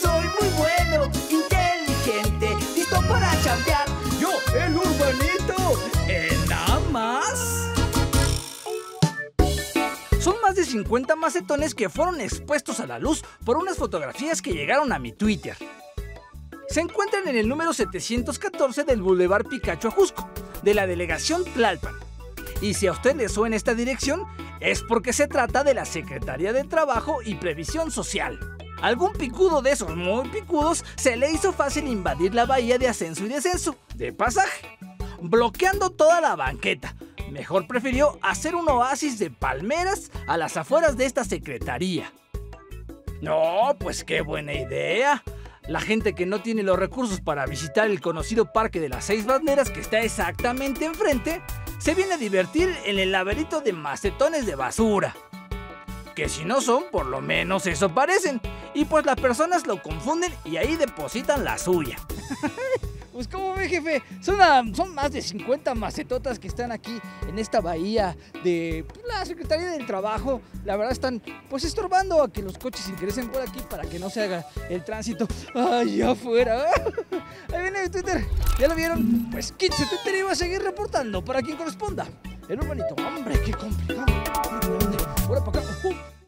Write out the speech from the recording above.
soy muy bueno, inteligente, listo para chambear. Yo, el urbanito, en nada más. Son más de 50 macetones que fueron expuestos a la luz por unas fotografías que llegaron a mi Twitter. Se encuentran en el número 714 del Boulevard Picacho Ajusco, de la delegación Tlalpan. Y si a usted le suena esta dirección, es porque se trata de la Secretaría de Trabajo y Previsión Social. Algún picudo de esos muy picudos se le hizo fácil invadir la bahía de ascenso y descenso, de pasaje, bloqueando toda la banqueta. Mejor prefirió hacer un oasis de palmeras a las afueras de esta secretaría. No, pues qué buena idea. La gente que no tiene los recursos para visitar el conocido Parque de las Seis Banderas que está exactamente enfrente, se viene a divertir en el laberinto de macetones de basura. Que si no son, por lo menos eso parecen. Y pues las personas lo confunden y ahí depositan la suya. Pues como ve jefe, son, ah, son más de 50 macetotas que están aquí en esta bahía de pues, la Secretaría del Trabajo. La verdad están pues estorbando a que los coches ingresen por aquí para que no se haga el tránsito Ay, afuera. Ahí viene mi Twitter. ¿Ya lo vieron? Pues 15 Twitter iba a seguir reportando para quien corresponda. El urbanito, hombre, qué complicado. Ahora para acá. Uh.